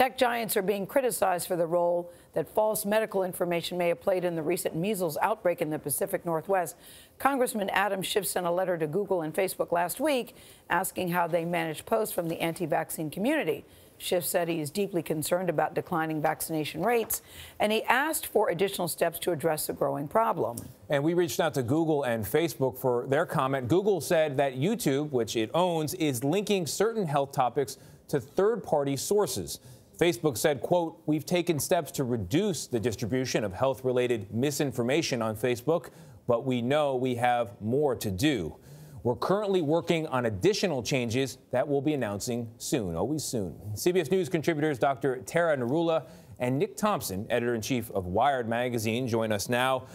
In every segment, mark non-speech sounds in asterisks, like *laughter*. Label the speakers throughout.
Speaker 1: Tech giants are being criticized for the role that false medical information may have played in the recent measles outbreak in the Pacific Northwest. Congressman Adam Schiff sent a letter to Google and Facebook last week asking how they manage posts from the anti vaccine community. Schiff said he is deeply concerned about declining vaccination rates, and he asked for additional steps to address the growing problem.
Speaker 2: And we reached out to Google and Facebook for their comment. Google said that YouTube, which it owns, is linking certain health topics to third party sources. Facebook said, quote, we've taken steps to reduce the distribution of health related misinformation on Facebook, but we know we have more to do. We're currently working on additional changes that we'll be announcing soon, always soon. CBS News contributors Dr. Tara Narula and Nick Thompson, editor in chief of Wired Magazine, join us now.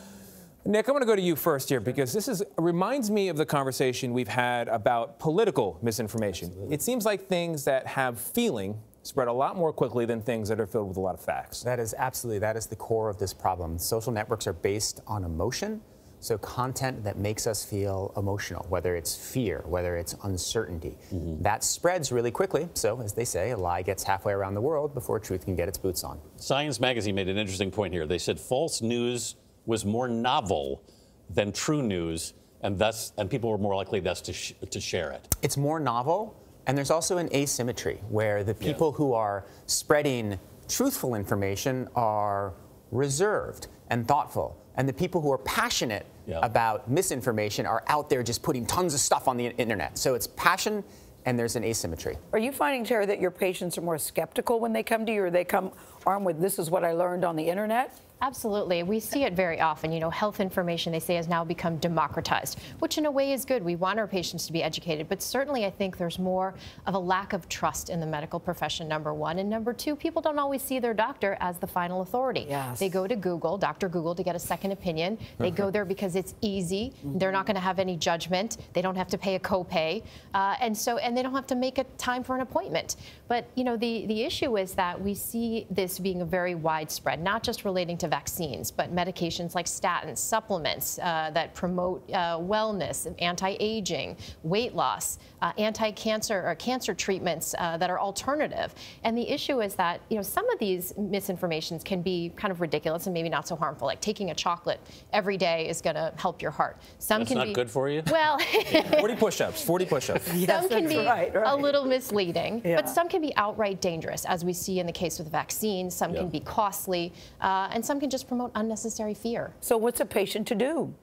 Speaker 2: Nick, I'm going to go to you first here because this is reminds me of the conversation we've had about political misinformation. Absolutely. It seems like things that have feeling spread a lot more quickly than things that are filled with a lot of facts.
Speaker 3: That is absolutely that is the core of this problem. Social networks are based on emotion. So content that makes us feel emotional, whether it's fear, whether it's uncertainty, mm-hmm. that spreads really quickly. So as they say, a lie gets halfway around the world before truth can get its boots on.
Speaker 4: Science magazine made an interesting point here. They said false news was more novel than true news and thus and people were more likely thus to, sh- to share it.
Speaker 3: It's more novel and there's also an asymmetry where the people yeah. who are spreading truthful information are reserved and thoughtful. And the people who are passionate yeah. about misinformation are out there just putting tons of stuff on the internet. So it's passion and there's an asymmetry.
Speaker 1: Are you finding, Tara, that your patients are more skeptical when they come to you or they come armed with this is what I learned on the internet?
Speaker 5: Absolutely. We see it very often. You know, health information, they say, has now become democratized, which in a way is good. We want our patients to be educated. But certainly, I think there's more of a lack of trust in the medical profession, number one. And number two, people don't always see their doctor as the final authority. Yes. They go to Google, Dr. Google, to get a second opinion. They go there because it's easy. They're not going to have any judgment. They don't have to pay a copay. Uh, and so, and they don't have to make a time for an appointment. But, you know, the, the issue is that we see this being a very widespread, not just relating to vaccines, but medications like statins, supplements uh, that promote uh, wellness, anti-aging, weight loss, uh, anti-cancer or cancer treatments uh, that are alternative. And the issue is that you know some of these misinformations can be kind of ridiculous and maybe not so harmful. Like taking a chocolate every day is going to help your heart.
Speaker 4: Some that's can not be, good for you.
Speaker 5: Well, *laughs*
Speaker 2: 40 *laughs* push-ups. 40 push-ups. *laughs*
Speaker 5: Yes, some can be right, right. a little misleading, yeah. but some can be outright dangerous, as we see in the case with vaccines. Some yeah. can be costly, uh, and some some can just promote unnecessary fear.
Speaker 1: So, what's a patient to do?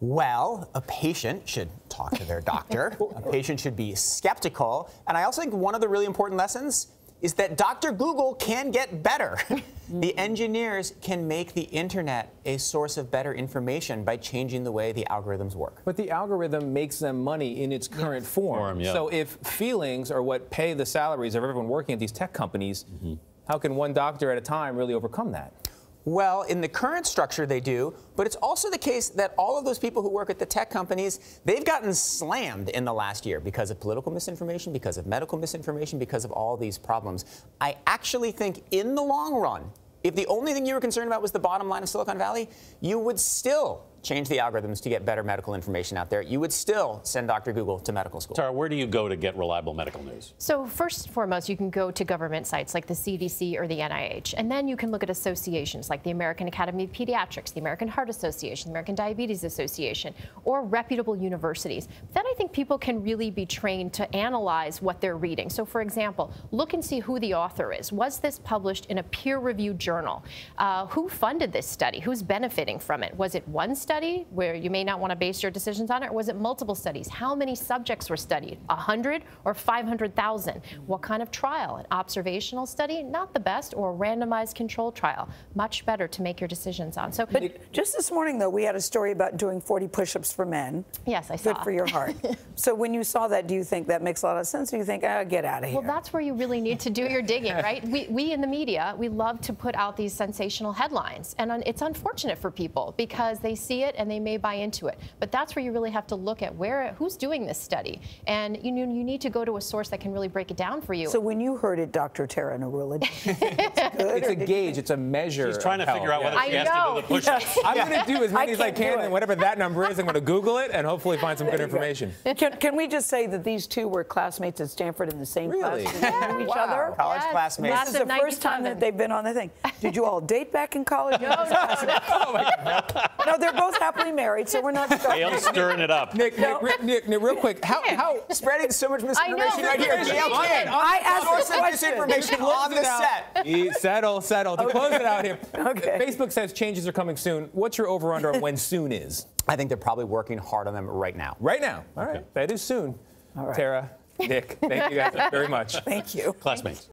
Speaker 3: Well, a patient should talk to their doctor. *laughs* a patient should be skeptical. And I also think one of the really important lessons is that Dr. Google can get better. *laughs* the engineers can make the internet a source of better information by changing the way the algorithms work.
Speaker 2: But the algorithm makes them money in its current yeah. form. form yeah. So if feelings are what pay the salaries of everyone working at these tech companies, mm-hmm. how can one doctor at a time really overcome that?
Speaker 3: Well, in the current structure, they do, but it's also the case that all of those people who work at the tech companies, they've gotten slammed in the last year because of political misinformation, because of medical misinformation, because of all these problems. I actually think in the long run, if the only thing you were concerned about was the bottom line of Silicon Valley, you would still change the algorithms to get better medical information out there, you would still send Dr. Google to medical school.
Speaker 4: Tara, where do you go to get reliable medical news?
Speaker 5: So first and foremost, you can go to government sites like the CDC or the NIH, and then you can look at associations like the American Academy of Pediatrics, the American Heart Association, the American Diabetes Association, or reputable universities. Then I think people can really be trained to analyze what they're reading. So for example, look and see who the author is. Was this published in a peer-reviewed journal? Uh, who funded this study? Who's benefiting from it? Was it one study? Study where you may not want to base your decisions on it, or was it multiple studies? How many subjects were studied? 100 or 500,000? What kind of trial? An observational study? Not the best, or a randomized control trial? Much better to make your decisions on. So,
Speaker 1: but just this morning, though, we had a story about doing 40 push-ups for men.
Speaker 5: Yes, I saw.
Speaker 1: Good for your heart. *laughs* so when you saw that, do you think that makes a lot of sense? Or do you think, oh, get out of here?
Speaker 5: Well, that's where you really need to do your digging, right? We, we in the media, we love to put out these sensational headlines, and it's unfortunate for people because they see it and they may buy into it. But that's where you really have to look at where who's doing this study, and you know, you need to go to a source that can really break it down for you.
Speaker 1: So when you heard it, Dr. Tara Narula,
Speaker 2: It's *laughs* a gauge. It's a measure.
Speaker 4: She's trying to figure out whether
Speaker 2: yeah.
Speaker 5: I
Speaker 4: she has
Speaker 5: know.
Speaker 4: to do the push-ups. *laughs*
Speaker 2: I'm going to do as many
Speaker 1: I
Speaker 2: as I
Speaker 1: can't do
Speaker 2: can,
Speaker 1: it.
Speaker 2: and whatever that number is, I'm going to Google it and hopefully find some good
Speaker 1: There you go.
Speaker 2: information.
Speaker 1: can, can we just say that these two were classmates at Stanford in the same
Speaker 2: Really?
Speaker 1: class? They knew each other?
Speaker 3: College
Speaker 5: Yes.
Speaker 3: classmates.
Speaker 5: Class
Speaker 1: This is
Speaker 5: of
Speaker 1: the first time that they've been on the thing. Did you all date back in college? *laughs* No,
Speaker 5: no,
Speaker 1: no, oh they're both happily married, so we're not *laughs* starting.
Speaker 4: Gayle's stirring it up.
Speaker 2: Nick, Nick, Nick, Nick, Nick, real quick, how, how
Speaker 3: Spreading so much
Speaker 5: I
Speaker 3: misinformation
Speaker 5: know.
Speaker 3: right here.
Speaker 5: Misinformation.
Speaker 3: Gayle King.
Speaker 1: I asked
Speaker 3: Source
Speaker 1: a
Speaker 3: of
Speaker 1: question.
Speaker 3: misinformation on the set.
Speaker 2: E- Settle, settle. To close it out here,
Speaker 1: Okay.
Speaker 2: Facebook says changes are coming soon. What's your over/under on when soon is?
Speaker 3: I think they're probably working hard on them right now.
Speaker 2: Right now. All right, that is soon.
Speaker 1: right.
Speaker 2: Tara, Nick, thank you guys *laughs* very much.
Speaker 1: Thank you.
Speaker 4: Classmates.